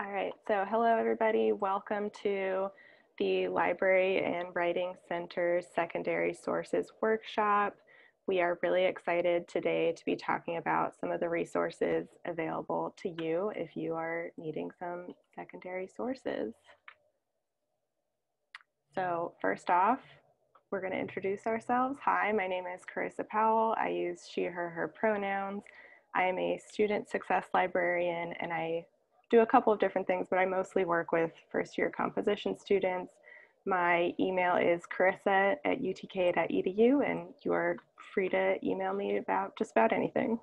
All right, so hello everybody. Welcome to the Library and Writing Center's Secondary Sources Workshop. We are really excited today to be talking about some of the resources available to you if you are needing some secondary sources. So first off, we're gonna introduce ourselves. Hi, my name is Carissa Powell. I use she, her, her pronouns. I am a student success librarian and I do a couple of different things, but I mostly work with first year composition students. My email is carissa at utk.edu and you are free to email me about just about anything.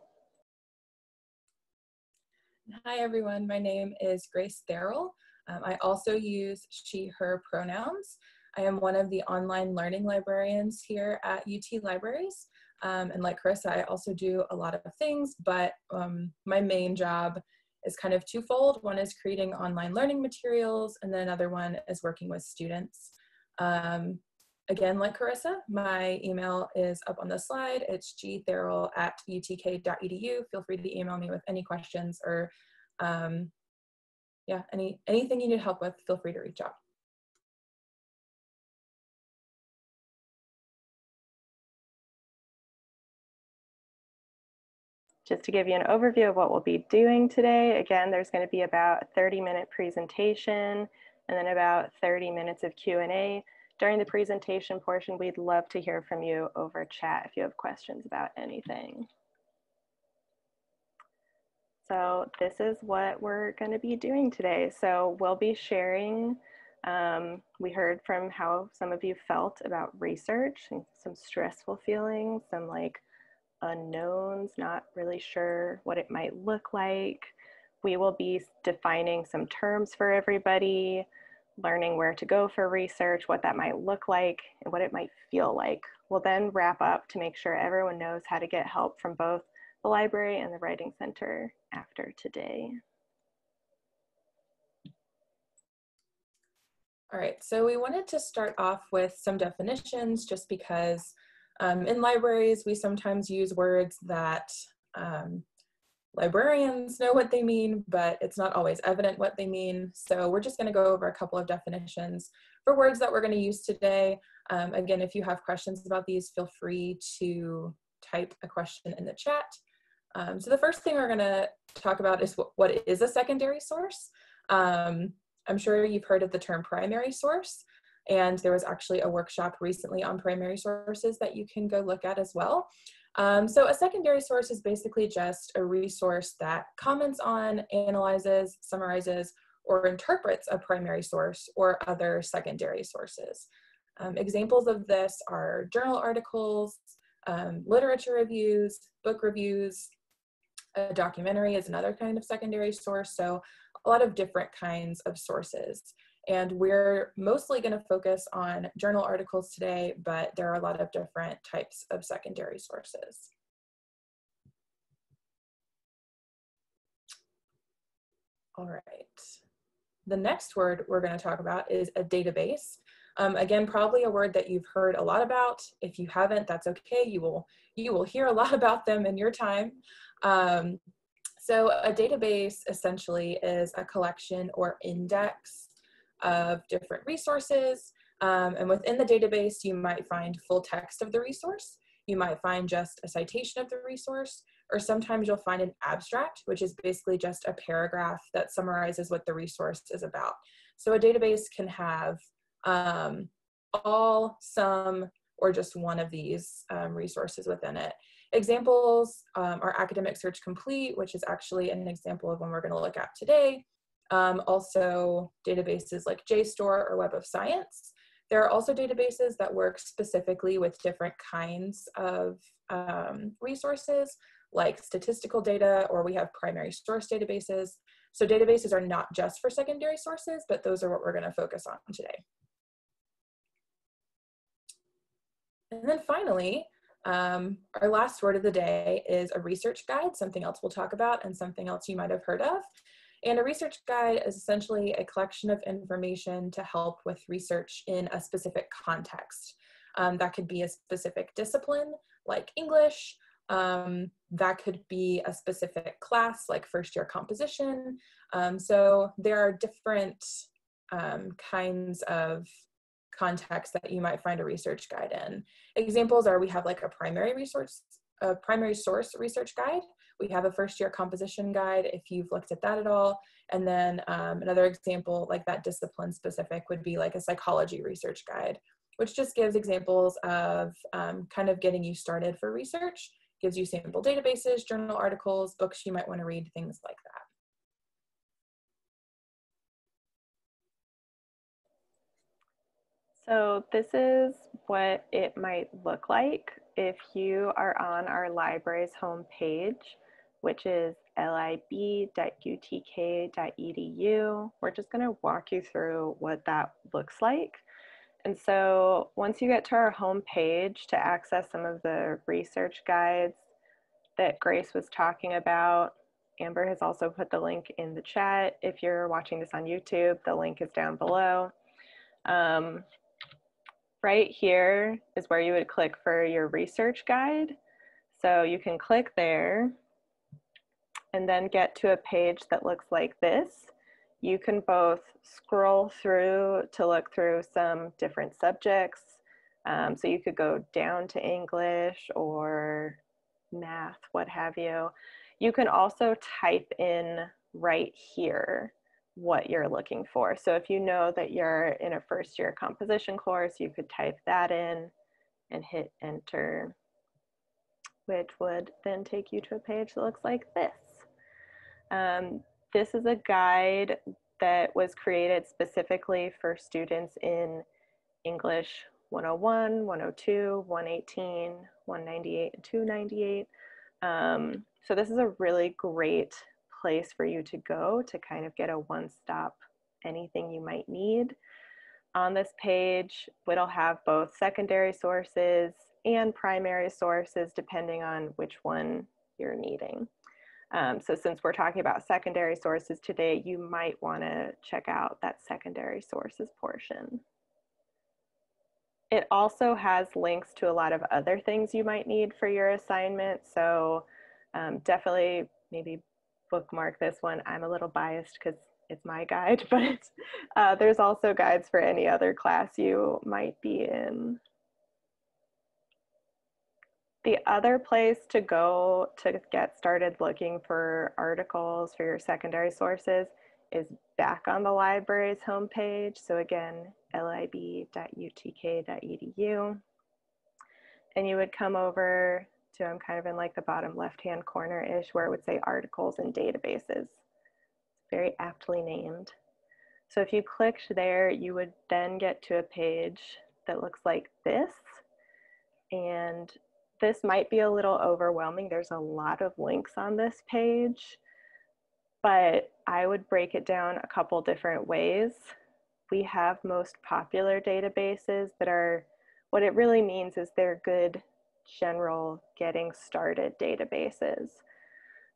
Hi everyone, my name is Grace Therrell. Um, I also use she, her pronouns. I am one of the online learning librarians here at UT Libraries. Um, and like Carissa, I also do a lot of things, but um, my main job is kind of twofold. One is creating online learning materials, and then another one is working with students. Um, again, like Carissa, my email is up on the slide. It's gtherrell at utk.edu. Feel free to email me with any questions or um, yeah, any anything you need help with, feel free to reach out. Just to give you an overview of what we'll be doing today, again, there's going to be about a 30 minute presentation and then about 30 minutes of Q&A. During the presentation portion, we'd love to hear from you over chat if you have questions about anything. So this is what we're going to be doing today. So we'll be sharing, um, we heard from how some of you felt about research and some stressful feelings, some like unknowns, not really sure what it might look like. We will be defining some terms for everybody, learning where to go for research, what that might look like, and what it might feel like. We'll then wrap up to make sure everyone knows how to get help from both the library and the Writing Center after today. All right, so we wanted to start off with some definitions just because um, in libraries, we sometimes use words that um, librarians know what they mean, but it's not always evident what they mean. So we're just gonna go over a couple of definitions for words that we're gonna use today. Um, again, if you have questions about these, feel free to type a question in the chat. Um, so the first thing we're gonna talk about is what, is a secondary source. Um, I'm sure you've heard of the term primary source. And there was actually a workshop recently on primary sources that you can go look at as well. Um, so a secondary source is basically just a resource that comments on, analyzes, summarizes, or interprets a primary source or other secondary sources. Um, examples of this are journal articles, um, literature reviews, book reviews, a documentary is another kind of secondary source. So a lot of different kinds of sources. And we're mostly going to focus on journal articles today, but there are a lot of different types of secondary sources. All right. The next word we're going to talk about is a database. Um, again, probably a word that you've heard a lot about. If you haven't, that's okay. You will, you will hear a lot about them in your time. Um, so a database essentially is a collection or index of different resources. Um, and within the database, you might find full text of the resource. You might find just a citation of the resource, or sometimes you'll find an abstract, which is basically just a paragraph that summarizes what the resource is about. So a database can have um, all, some, or just one of these um, resources within it. Examples um, are Academic Search Complete, which is actually an example of one we're going to look at today. Um, also databases like JSTOR or Web of Science. There are also databases that work specifically with different kinds of um, resources like statistical data or we have primary source databases. So databases are not just for secondary sources, but those are what we're gonna focus on today. And then finally, um, our last word of the day is a research guide, something else we'll talk about and something else you might have heard of. And a research guide is essentially a collection of information to help with research in a specific context. Um, that could be a specific discipline like English, Um, that could be a specific class like first year composition. Um, so there are different um, kinds of contexts that you might find a research guide in. Examples are we have like a primary resource, a primary source research guide. We have a first year composition guide if you've looked at that at all. And then um, another example like that discipline specific would be like a psychology research guide, which just gives examples of um, kind of getting you started for research, gives you sample databases, journal articles, books you might want to read, things like that. So this is what it might look like if you are on our library's homepage, which is lib.utk.edu. We're just going to walk you through what that looks like. And so once you get to our homepage to access some of the research guides that Grace was talking about, Amber has also put the link in the chat. If you're watching this on YouTube, the link is down below. Um, right here is where you would click for your research guide. So you can click there and then get to a page that looks like this. You can both scroll through to look through some different subjects. Um, so you could go down to English or math, what have you. You can also type in right here what you're looking for. So if you know that you're in a first year composition course, you could type that in and hit enter, which would then take you to a page that looks like this. Um, this is a guide that was created specifically for students in English 101, 102, 118, 198, and 298. Um, so this is a really great place for you to go to kind of get a one-stop anything you might need. On this page, it'll have both secondary sources and primary sources depending on which one you're needing. Um, so since we're talking about secondary sources today, you might want to check out that secondary sources portion. It also has links to a lot of other things you might need for your assignment. So um, definitely maybe bookmark this one. I'm a little biased because it's my guide, but uh, there's also guides for any other class you might be in. The other place to go to get started looking for articles for your secondary sources is back on the library's homepage. So again, lib.utk.edu. And you would come over to, I'm kind of in like the bottom left-hand corner-ish where it would say articles and databases. Very aptly named. So if you clicked there, you would then get to a page that looks like this. And this might be a little overwhelming. There's a lot of links on this page, but I would break it down a couple different ways. We have most popular databases that are, what it really means is they're good general getting started databases.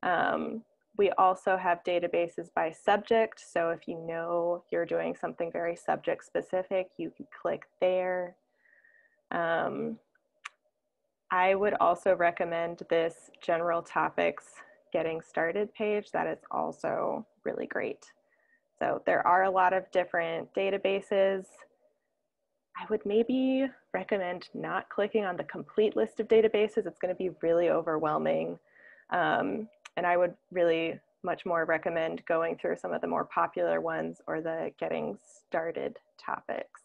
Um, we also have databases by subject. So if you know you're doing something very subject specific, you can click there. Um, I would also recommend this general topics getting started page. That is also really great. So there are a lot of different databases. I would maybe recommend not clicking on the complete list of databases. It's going to be really overwhelming. Um, and I would really much more recommend going through some of the more popular ones or the getting started topics.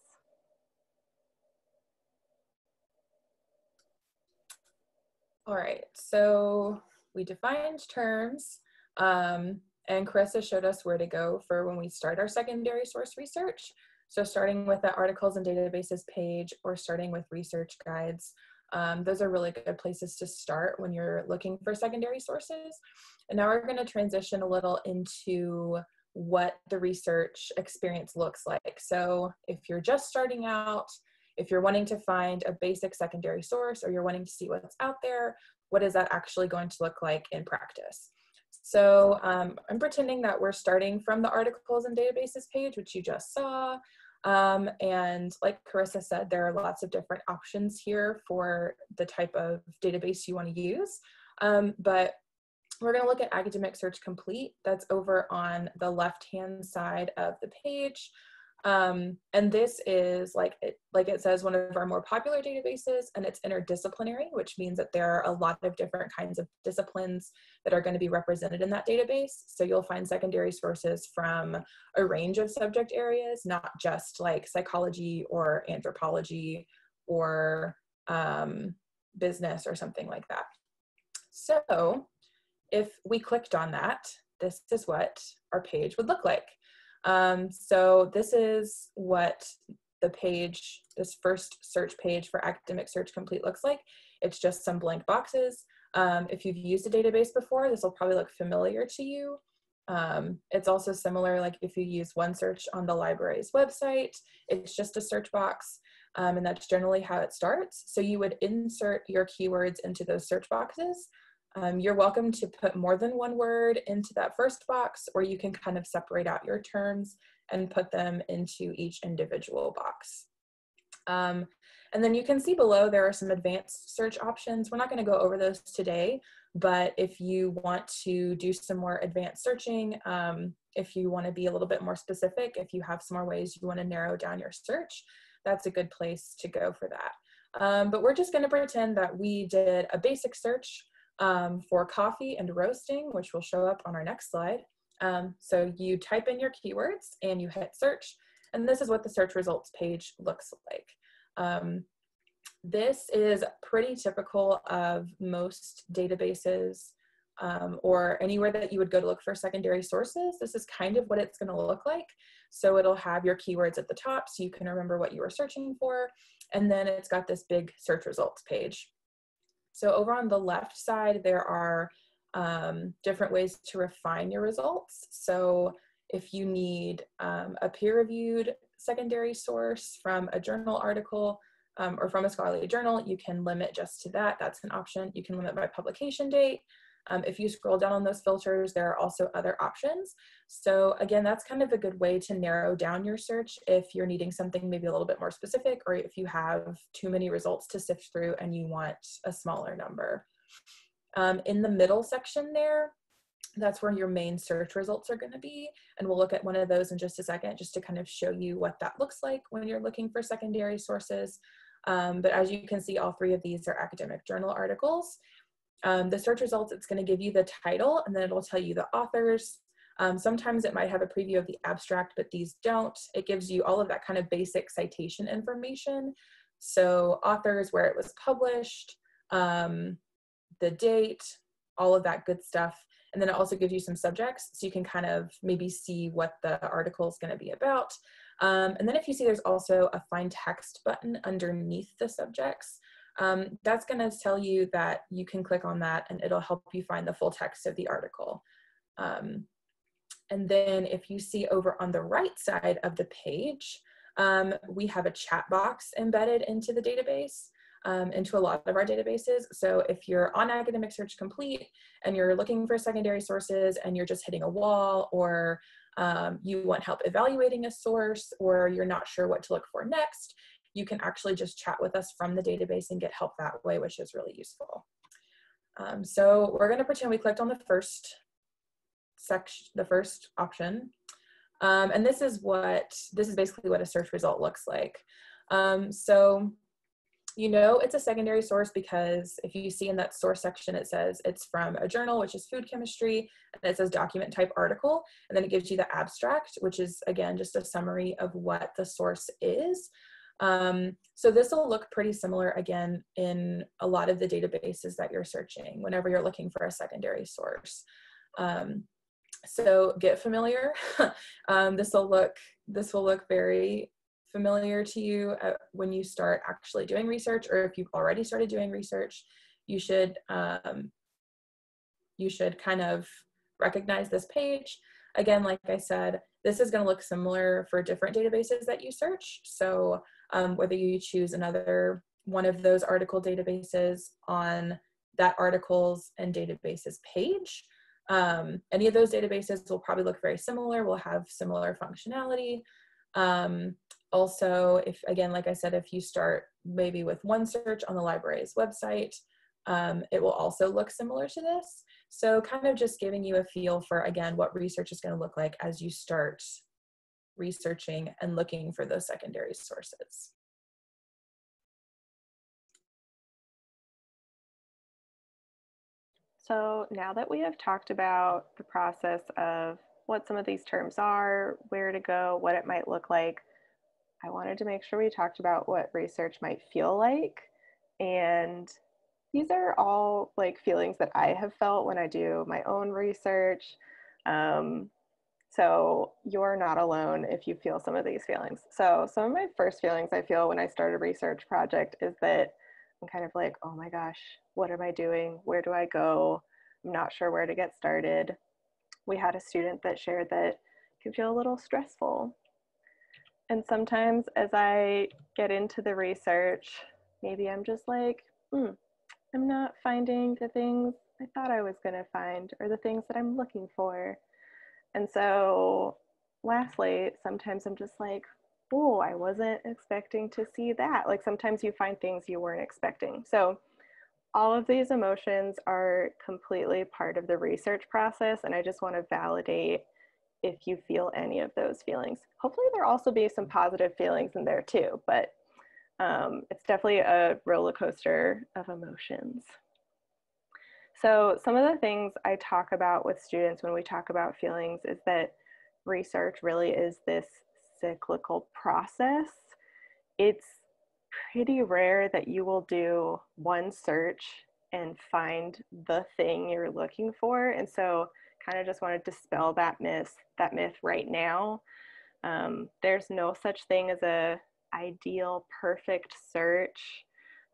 All right, so we defined terms um, and Carissa showed us where to go for when we start our secondary source research. So starting with the articles and databases page or starting with research guides, um, those are really good places to start when you're looking for secondary sources. And now we're gonna transition a little into what the research experience looks like. So if you're just starting out, if you're wanting to find a basic secondary source or you're wanting to see what's out there, what is that actually going to look like in practice? So um, I'm pretending that we're starting from the articles and databases page, which you just saw. Um, and like Carissa said, there are lots of different options here for the type of database you want to use. Um, but we're going to look at Academic Search Complete. That's over on the left-hand side of the page. Um, and this is like it, like it says one of our more popular databases and it's interdisciplinary, which means that there are a lot of different kinds of disciplines that are going to be represented in that database. So you'll find secondary sources from a range of subject areas, not just like psychology or anthropology or um, business or something like that. So if we clicked on that, this is what our page would look like. Um, so this is what the page, this first search page for Academic Search Complete looks like. It's just some blank boxes. Um, if you've used a database before, this will probably look familiar to you. Um, it's also similar, like if you use OneSearch on the library's website, it's just a search box, um, and that's generally how it starts. So you would insert your keywords into those search boxes. Um, you're welcome to put more than one word into that first box, or you can kind of separate out your terms and put them into each individual box. Um, and then you can see below there are some advanced search options. We're not going to go over those today, but if you want to do some more advanced searching, um, if you want to be a little bit more specific, if you have some more ways you want to narrow down your search, that's a good place to go for that. Um, but we're just going to pretend that we did a basic search um, for coffee and roasting, which will show up on our next slide. Um, so you type in your keywords and you hit search, and this is what the search results page looks like. Um, this is pretty typical of most databases um, or anywhere that you would go to look for secondary sources. This is kind of what it's going to look like. So it'll have your keywords at the top so you can remember what you were searching for. And then it's got this big search results page. So over on the left side, there are um, different ways to refine your results. So if you need um, a peer-reviewed secondary source from a journal article um, or from a scholarly journal, you can limit just to that. That's an option. You can limit by publication date. Um, if you scroll down on those filters, there are also other options. So again, that's kind of a good way to narrow down your search if you're needing something maybe a little bit more specific or if you have too many results to sift through and you want a smaller number. Um, in the middle section there, that's where your main search results are going to be. And we'll look at one of those in just a second, just to kind of show you what that looks like when you're looking for secondary sources. Um, but as you can see, all three of these are academic journal articles. Um, the search results, it's going to give you the title and then it'll tell you the authors. Um, sometimes it might have a preview of the abstract, but these don't. It gives you all of that kind of basic citation information. So authors, where it was published, um, the date, all of that good stuff. And then it also gives you some subjects so you can kind of maybe see what the article is going to be about. Um, and then if you see there's also a find text button underneath the subjects, um, that's going to tell you that you can click on that and it'll help you find the full text of the article. Um, and then if you see over on the right side of the page, um, we have a chat box embedded into the database, um, into a lot of our databases. So if you're on Academic Search Complete and you're looking for secondary sources and you're just hitting a wall or um, you want help evaluating a source or you're not sure what to look for next, you can actually just chat with us from the database and get help that way, which is really useful. Um, so we're gonna pretend we clicked on the first section, the first option. Um, and this is what, this is basically what a search result looks like. Um, so you know it's a secondary source because if you see in that source section it says it's from a journal which is food chemistry and it says document type article and then it gives you the abstract which is again just a summary of what the source is um, so this will look pretty similar again in a lot of the databases that you're searching whenever you're looking for a secondary source. Um, so get familiar. um, this will look this will look very familiar to you when you start actually doing research, or if you've already started doing research, you should um, you should kind of recognize this page. Again, like I said, this is going to look similar for different databases that you search. So um, whether you choose another one of those article databases on that articles and databases page. Um, any of those databases will probably look very similar, will have similar functionality. Um, also, if again, like I said, if you start maybe with OneSearch on the library's website, um, it will also look similar to this. So kind of just giving you a feel for, again, what research is going to look like as you start researching and looking for those secondary sources. So now that we have talked about the process of what some of these terms are, where to go, what it might look like, I wanted to make sure we talked about what research might feel like. And these are all like feelings that I have felt when I do my own research. Um, so you're not alone if you feel some of these feelings. So some of my first feelings I feel when I start a research project is that I'm kind of like, oh my gosh, what am I doing? Where do I go? I'm not sure where to get started. We had a student that shared that it can feel a little stressful. And sometimes as I get into the research, maybe I'm just like, hmm, I'm not finding the things I thought I was going to find or the things that I'm looking for. And so, lastly, sometimes I'm just like, oh, I wasn't expecting to see that. Like sometimes you find things you weren't expecting. So, all of these emotions are completely part of the research process. And I just want to validate if you feel any of those feelings. Hopefully, there also be some positive feelings in there too, but um, it's definitely a roller coaster of emotions. So, some of the things I talk about with students when we talk about feelings is that research really is this cyclical process. It's pretty rare that you will do one search and find the thing you're looking for. And so, kind of just want to dispel that myth, that myth right now. Um, there's no such thing as a ideal, perfect search.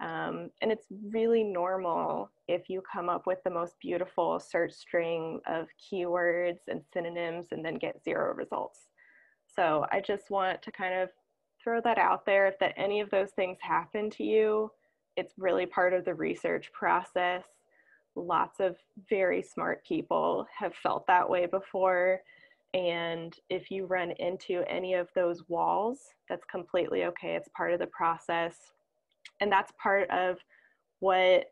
Um, and it's really normal if you come up with the most beautiful search string of keywords and synonyms and then get zero results. So I just want to kind of throw that out there. If that any of those things happen to you, it's really part of the research process. Lots of very smart people have felt that way before. And if you run into any of those walls, that's completely okay. It's part of the process. And that's part of what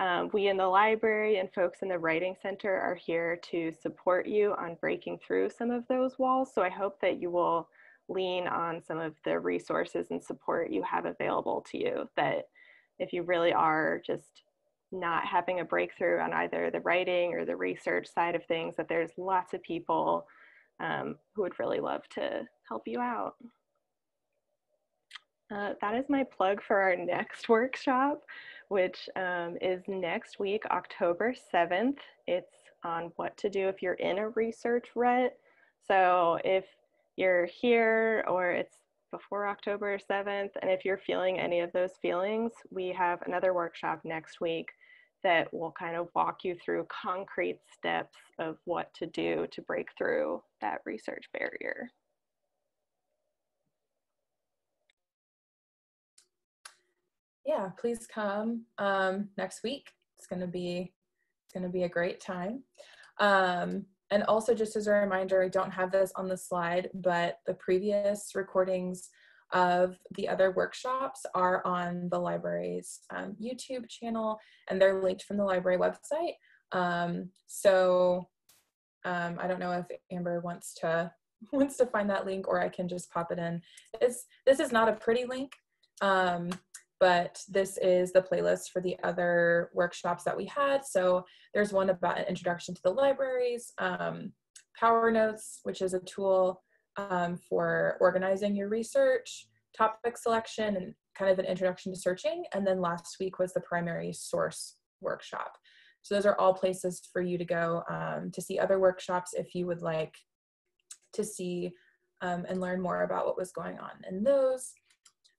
um, we in the library and folks in the Writing Center are here to support you on breaking through some of those walls. So I hope that you will lean on some of the resources and support you have available to you. That if you really are just not having a breakthrough on either the writing or the research side of things, that there's lots of people um, who would really love to help you out. Uh, that is my plug for our next workshop, which um, is next week, October 7th. It's on what to do if you're in a research rut. So if you're here or it's before October 7th, and if you're feeling any of those feelings, we have another workshop next week that will kind of walk you through concrete steps of what to do to break through that research barrier. Yeah, please come um, next week. It's gonna be it's gonna be a great time. Um, and also, just as a reminder, I don't have this on the slide, but the previous recordings of the other workshops are on the library's um, YouTube channel and they're linked from the library website. Um, so um, I don't know if Amber wants to wants to find that link or I can just pop it in. It's, this is not a pretty link, um, but this is the playlist for the other workshops that we had. So there's one about an introduction to the libraries, um, PowerNotes, which is a tool um, for organizing your research, topic selection, and kind of an introduction to searching. And then last week was the primary source workshop. So those are all places for you to go um, to see other workshops if you would like to see um, and learn more about what was going on in those.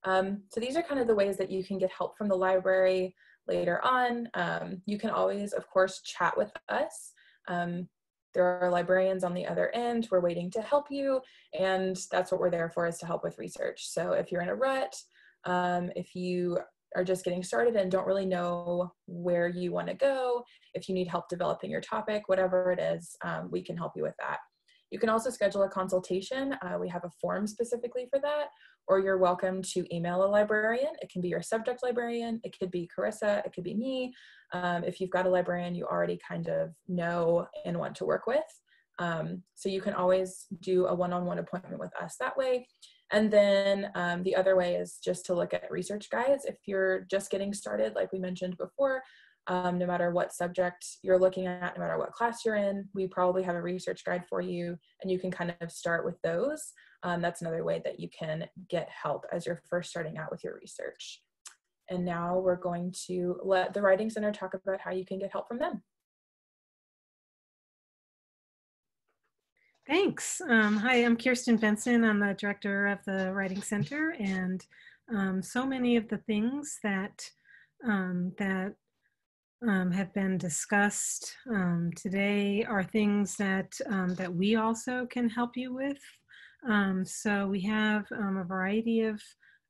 Um, so these are kind of the ways that you can get help from the library later on. Um, you can always, of course, chat with us. Um, there are librarians on the other end. We're waiting to help you. And that's what we're there for is to help with research. So if you're in a rut, um, if you are just getting started and don't really know where you want to go, if you need help developing your topic, whatever it is, um, we can help you with that. You can also schedule a consultation. Uh, we have a form specifically for that, or you're welcome to email a librarian. It can be your subject librarian, it could be Carissa, it could be me. Um, if you've got a librarian you already kind of know and want to work with. Um, so you can always do a one-on-one appointment with us that way. And then um, the other way is just to look at research guides. If you're just getting started, like we mentioned before, um, no matter what subject you're looking at, no matter what class you're in, we probably have a research guide for you and you can kind of start with those. Um, that's another way that you can get help as you're first starting out with your research. And now we're going to let the Writing Center talk about how you can get help from them. Thanks. Um, hi, I'm Kirsten Benson. I'm the director of the Writing Center, and um, so many of the things that um, that um, have been discussed um, today are things that um, that we also can help you with. So we have a variety of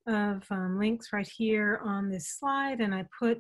of links right here on this slide, and I put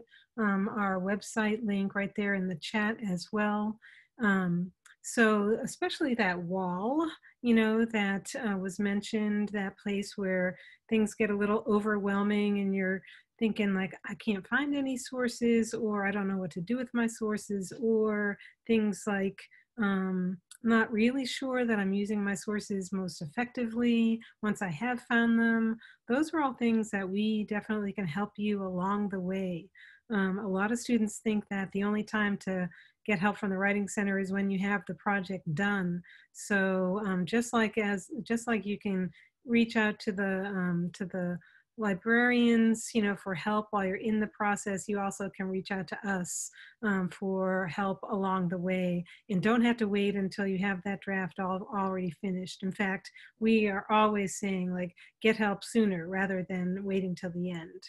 our website link right there in the chat as well. Um, so, especially that wall, you know, that uh, was mentioned, that place where things get a little overwhelming and you're thinking, like, I can't find any sources, or I don't know what to do with my sources, or things like, um, not really sure that I'm using my sources most effectively once I have found them. Those are all things that we definitely can help you along the way. Um, a lot of students think that the only time to get help from the writing center is when you have the project done so um, just like as just like you can reach out to the um, to the librarians you know for help while you're in the process. You also can reach out to us um, for help along the way and don't have to wait until you have that draft all already finished. In fact we are always saying like get help sooner rather than waiting till the end.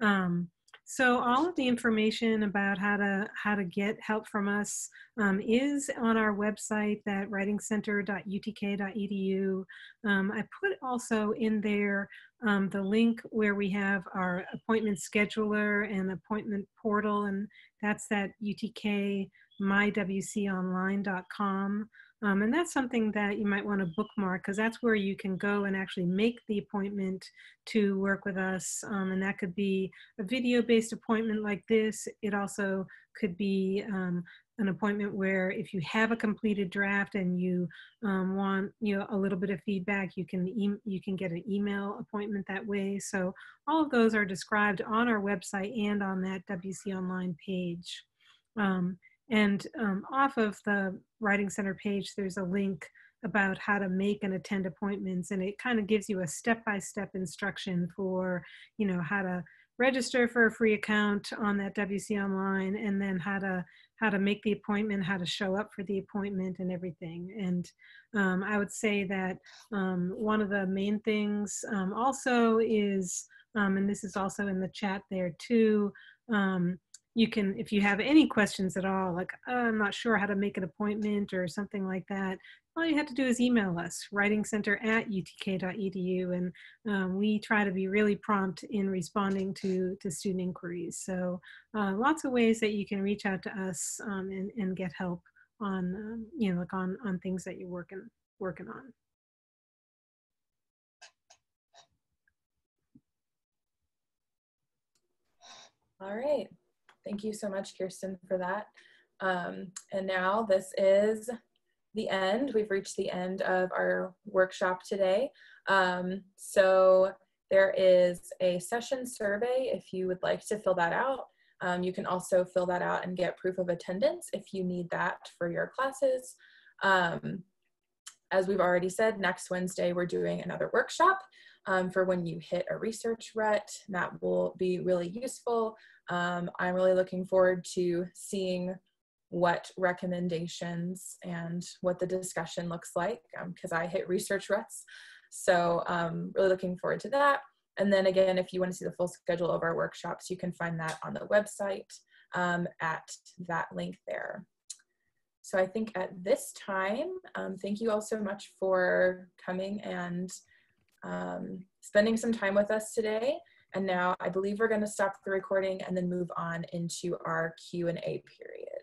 Um, so all of the information about how to how to get help from us um, is on our website, that writingcenter.utk.edu. Um, I put also in there um, the link where we have our appointment scheduler and appointment portal, and that's at utkmywconline.com. Um, and that's something that you might want to bookmark because that's where you can go and actually make the appointment to work with us. Um, and that could be a video based appointment like this. It also could be um, an appointment where if you have a completed draft and you um, want you know a little bit of feedback, you can e- you can get an email appointment that way. So all of those are described on our website and on that WC Online page. Um, and um, off of the Writing Center page, there's a link about how to make and attend appointments. And it kind of gives you a step-by-step instruction for, you know, how to register for a free account on that WC Online and then how to how to make the appointment, how to show up for the appointment and everything. And um, I would say that um, one of the main things um, also is, um, and this is also in the chat there too, um, you can, if you have any questions at all, like oh, I'm not sure how to make an appointment or something like that, all you have to do is email us, writingcenter at utk.edu, and um, we try to be really prompt in responding to, to student inquiries. So uh, lots of ways that you can reach out to us um, and, and get help on, um, you know, like on, on things that you're working, working on. All right. Thank you so much, Kirsten, for that. Um, and now this is the end. We've reached the end of our workshop today. Um, so there is a session survey if you would like to fill that out. Um, you can also fill that out and get proof of attendance if you need that for your classes. Um, as we've already said, next Wednesday we're doing another workshop um, for when you hit a research rut. That will be really useful. Um, I'm really looking forward to seeing what recommendations and what the discussion looks like because um, I hit research ruts. So um, really looking forward to that. And then again, if you want to see the full schedule of our workshops, you can find that on the website um, at that link there. So I think at this time, um, thank you all so much for coming and um, spending some time with us today. And now I believe we're going to stop the recording and then move on into our Q&A period.